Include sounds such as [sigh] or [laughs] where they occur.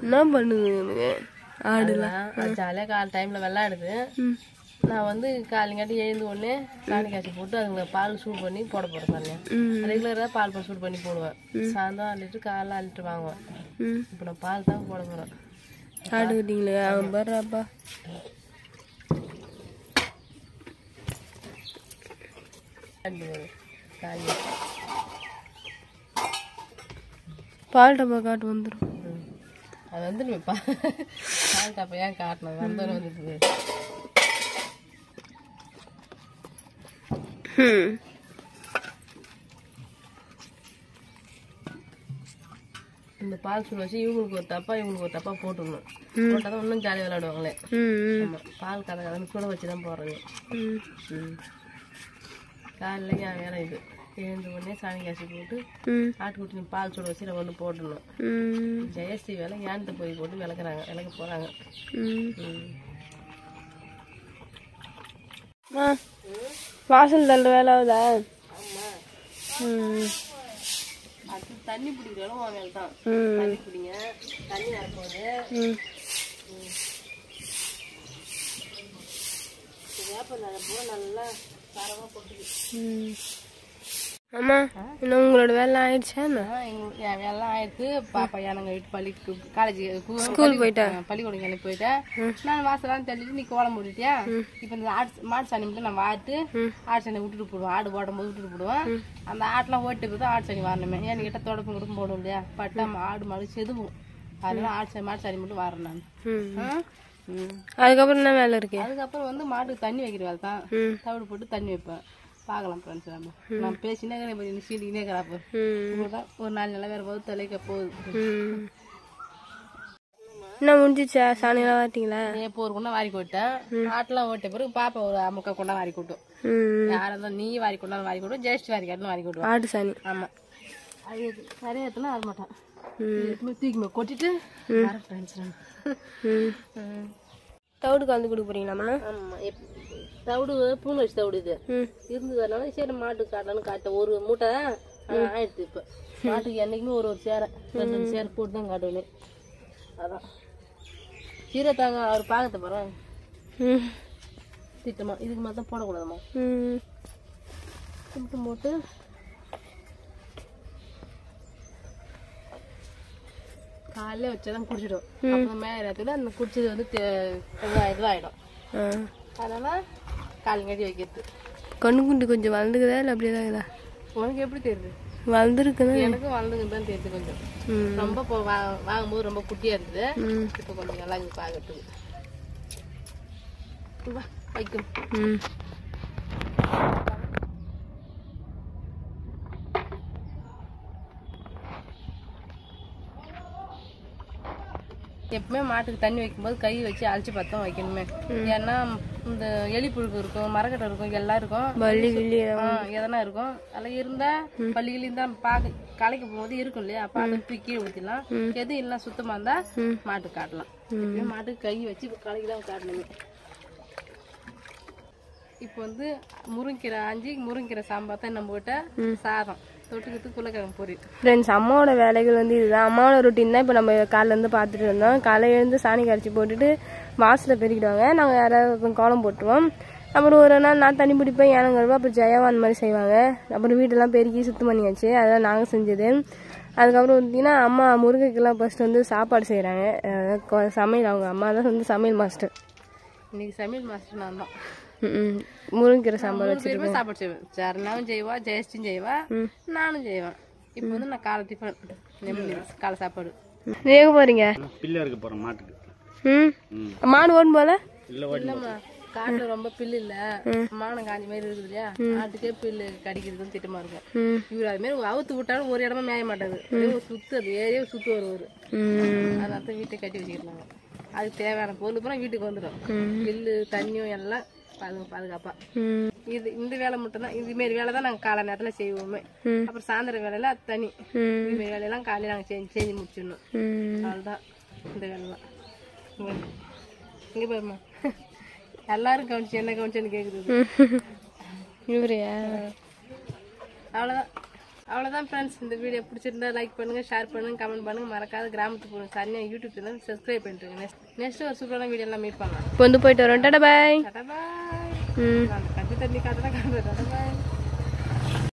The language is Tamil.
என்ன பண்ணுது ஆடுலாம். ஜாலியாக கால் டைமில் விளாடுது நான் வந்து காலைங்காட்டி எழுந்து உடனே சாணி காய்ச்சி போட்டு அதுங்களுக்கு பால் சூடு பண்ணி போட போகிறேன் ம். ரெகுலராக பால் பால் சூடு பண்ணி போடுவேன். சாயந்தரம் அரை லிட்டர் காலைல லிட்டர் வாங்குவேன். இப்போ நான் பால் தான் போட போகிறேன் ஆடு கட்டிங்களே? அவன் பாடுறாப்பா. பால் டப்பா காட்டு வந்துடும் அது பா பால் காப்பை ஏன் காட்டணும் வந்தோன்னு வந்துட்டு ம் இந்த பால் சூடு வச்சு இவங்களுக்கு ஒரு தப்பா இவங்களுக்கு ஒரு தப்பா போட்டுடணும் போட்டால் தான் இன்னும் ஜாலியாக விளையாடுவாங்களே. ஆமாம் பால் கதை கதைன்னு கூட வச்சு தான் ம் காலையில் வேலை இது. எழுந்த உடனே சாணி காய்ச்சி போட்டு ஆட்டுக்குட்டி பால் சூடு வச்சு நம்ம ஒன்று போட்டுடணும். ம். ஜெயஸ்ரீ வேலை ஏன்ட்டு போய் போட்டு விளக்குறாங்க. விளக்க போகிறாங்க வாசல் தள்ளுற வேலை ஆகுதா? தண்ணி பிடிக்கிறோம் உன் வேலை தான். தண்ணி பிடிங்க. தண்ணி வேப்பம் நிரப்போ நல்லா தரமாக போட்டுக்கு. அம்மா இன்னும் உங்களோட வேலை ஆயிடுச்சா என் வேலைலாம் ஆயிடுச்சு பாப்பா எனக்கு வீட்டு பள்ளி காலேஜ் ஸ்கூல் போயிட்டா? பள்ளிக்கூடம் கிளம்பி போயிட்டேன் நான் வாசலாம் தள்ளிட்டு நீ கோலம் போட்டுட்டியா? இப்போ இந்த ஆடு மாட்டு சாணி மட்டும் நான் வாட்டு ஆடு சாணி விட்டுட்டு போடுவேன். ஆடு போடும் போது விட்டுட்டு போடுவேன். அந்த ஆட்டெலாம் ஓட்டு போது ஆடு சாணி வரணுமே. ஏன்னு கிட்ட தொடப்பும் கொடுக்கும் போடும் இல்லையா? பட்டா ஆடு மாடு செதுவும். அதனால ஆடு சாணி மாட்டு சாணி மட்டும் வரேன் நான். அதுக்கப்புறம் என்ன வேலை இருக்கு? அதுக்கப்புறம் வந்து மாட்டுக்கு தண்ணி வைக்கிற வேலை தான். தவிடு போட்டு தண்ணி வைப்பேன். பார்க்கலாம் ஃப்ரெண்ட்ஸ் நம்ம. நான் பேசினே இருக்கிறேன் சீடினே இருக்கிறாப்போ. ஒரு நாலு நிலை வேற போது தலைக்க போகுது. என்ன முடிஞ்சிச்சா? சாணியெல்லாம் வாட்டிங்களா இப்போ ஒரு குண்டா வாரி கொட்டேன் ஆட்டெல்லாம் ஓட்ட பிறகு பாப்பா ஒரு முக்கா குண்டா வாரி கொட்டும். யாரா இருந்தாலும் நீ வாரி கொண்டாலும் வாரி கொட்டும் ஜெயஸ்டி வாரி காட்டுன்னு வாரி கொட்டுவோம் ஆடு சாணி. ஆமா. அது சரியா எடுத்துனா வர மாட்டான். கொட்டிட்டு ஃப்ரெண்ட்ஸ் தவிடு கலந்து கொடுக்க போறீங்களாம்மா ஆமா எப்- தவிடு பூனை வச்சு தவிடு இது. இருந்ததுனால சரி மாட்டுக்கு காட்டலாம்னு காட்ட ஒரு மூட்டை ஆயிடுச்சு இப்போ. மாட்டுக்கு என்னைக்குமே ஒரு ஒரு சேரை. ரெண்டு ரெண்டு சேரை போட்டு தான் காட்டுவேன். அதான். சீரத்தாங்க அவர் பார்க்கத்த போகிறேன் திட்டமா. இதுக்கு மேலே தான் போடக்கூடாதும்மா. ம். திட்டம் போட்டு காலையில வச்சாதான் குடிச்சிடும் அப்புறம் இடத்துல அந்த குடிச்சது வந்து இதுவாயிடும் அதனால காலங்காட்டி வைக்கிறது கண்ணு குண்டு கொஞ்சம் வளர்ந்துக்குதா இல்லை அப்படியே தான் இருக்குதா உனக்கு எப்படி தெரியுது வளர்ந்துருக்குன்னு எனக்கும் வளர்ந்துங்க தான் தெரியுது கொஞ்சம் ரொம்ப இப்போ வாங்கும்போது ரொம்ப குட்டியா இருந்தது இப்போ கொஞ்சம் நல்லா இங்கே பார்க்கறதுக்கு வைக்கும் ம் எப்பவுமே மாட்டுக்கு தண்ணி வைக்கும்போது கை வச்சு அழைச்சி பார்த்தோம் வைக்கணுமே. ஏன்னா இந்த எலி புழுக்கு இருக்கும் மரக்கட்டை இருக்கும் எல்லாம் இருக்கும். எதனா இருக்கும். அதெல்லாம் இருந்தா பள்ளிகள் இருந்தா பார்க்க களைக்க போகும்போது இருக்கும் இல்லையா? தூக்கி கீழே ஊத்திடலாம் எது இல்லைன்னா சுத்தமா இருந்தா மாட்டுக்கு காட்டலாம். எப்பயுமே மாட்டுக்கு கை வச்சு களைக்கு தான் காட்டணுமே. இப்போ வந்து முருங்கீரை ஆஞ்சி முருங்கீரை சாம்பார் தான் நம்ம கிட்ட சாதம். தொட்டுக்கிறதுக்கு உருளைக்கிழங்கு பொரியல் ஃப்ரெண்ட்ஸ் அம்மாவோட வேலைகள் வந்து இதுதான். அம்மாவோட ரொட்டீன் தான். இப்போ நம்ம காலைல இருந்து பார்த்துட்டு இருந்தோம். காலையில எழுந்து சாணி கரைச்சி போட்டுட்டு வாசலை பெருக்கிடுவாங்க. நாங்கள் யாராவது கோலம் போட்டுருவோம். அப்புறம் ஒரு நாள் நான் தண்ணி பிடிப்பேன் கழுவ அப்புறம் ஜெயாவும் அந்த மாதிரி செய்வாங்க. அப்புறம் வீடெல்லாம் பெருக்கி சுத்தம் பண்ணியாச்சு. அதெல்லாம் நாங்கள் செஞ்சது. அதுக்கப்புறம் பார்த்தீங்கன்னா அம்மா முருங்கைக்கெல்லாம் ஃபர்ஸ்ட் வந்து சாப்பாடு செய்கிறாங்க சமையல் அவங்க அம்மா தான் வந்து சமையல் மாஸ்டர் இன்னைக்கு சமையல் மாஸ்டர் நான் தான். ம் முருங்கைக்கீரை சாம்பார் பேருமே சாப்பாடு செய்வேன் சரணாவும் செய்வா ஜெயஸ்டியும் செய்வா நானும் செய்வேன் இப்போ வந்து நான் காலை டிஃபன் நெம்மதி காலை சாப்பாடு எங்கே போகிறீங்க பில்லு இருக்க போகிறோம் மாட்டுக்கு ம் மாடு ஓடும் போல இல்லம்மா காட்டுல ரொம்ப பில்லு இல்ல மானம் காஞ்ச மாதிரி இருக்குது இல்லையா ஆட்டுக்கே பில்லு கடிக்கிறதுன்னு திட்டமா இருக்கும் இவர் அது மாதிரி அவுத்து விட்டாலும் ஒரு இடமா மேய மாட்டாது சுத்து அது ஏரியே சுத்து வருவாரு அதனால தான் வீட்டை கட்டி வச்சுக்கிறாங்க அதுக்கு தேவையான பொருள் பூரா வீட்டுக்கு வந்துடும் பில்லு தண்ணியும் எல்லாம் பாது பாதுகாப்பா. இது இந்த வேலை மட்டும்தான். இது மாரி வேலை தான் நாங்கள் காலை நேரத்தில் செய்வோமே. அப்புறம் சாயந்தரம் வேலையில தனி இது மாரி வேலையெல்லாம் காலையில் நாங்கள் செஞ்சு செஞ்சு முடிச்சிடணும். அவ்வளோதான் இந்த வேலைலாம் இங்க இங்கே பாருமா [laughs] எல்லாரும் கவனிச்சு என்ன கவனிச்சுன்னு கேட்குது இவரையா அவ்வளோதான் அவ்வளோதான் ஃப்ரெண்ட்ஸ் இந்த வீடியோ பிடிச்சிருந்தா லைக் பண்ணுங்க ஷேர் பண்ணுங்க கமெண்ட் பண்ணுங்க. மறக்காத கிராமத்துக்கு போகணும் சரியா யூடியூப் சேனல் சப்ஸ்கிரைப் பண்ணிட்டுருங்க நெக்ஸ்ட் நெக்ஸ்ட் ஒரு சூப்பரான வீடியோ எல்லாம் மீட் பண்ணலாம். இப்போ வந்து போயிட்டு வரோம். டாடா பாய். டாடா பாய். தண்ணி காட்டுறேன் காட்டுறேன் டாடா பாய்.